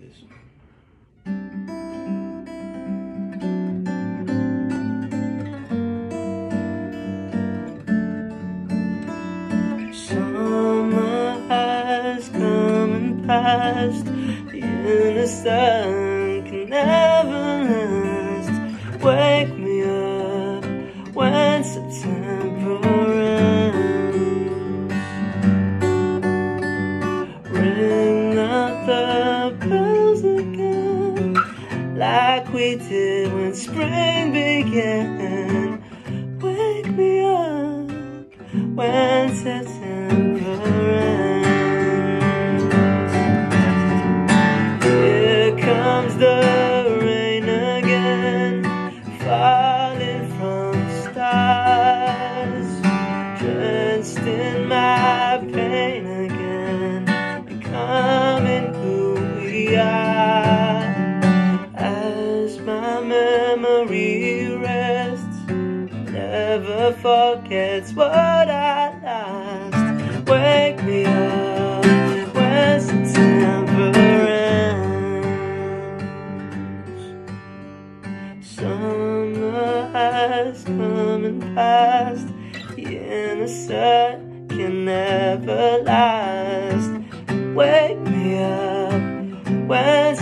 this. Summer has come and passed. The innocent can never last. Wake me up when September like we did when spring began. Wake me up when September ends. Here comes the rain again, falling from stars, drenched in my my memory rests, never forgets what I lost. Wake me up when September ends. Summer has come and passed. The innocent can never last. Wake me up when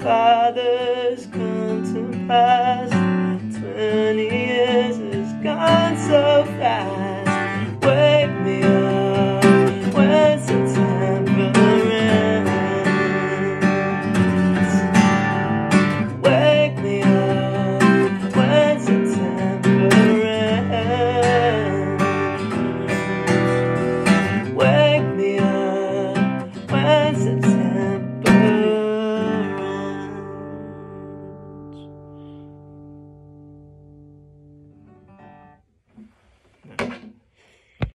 father's come to pass. Twenty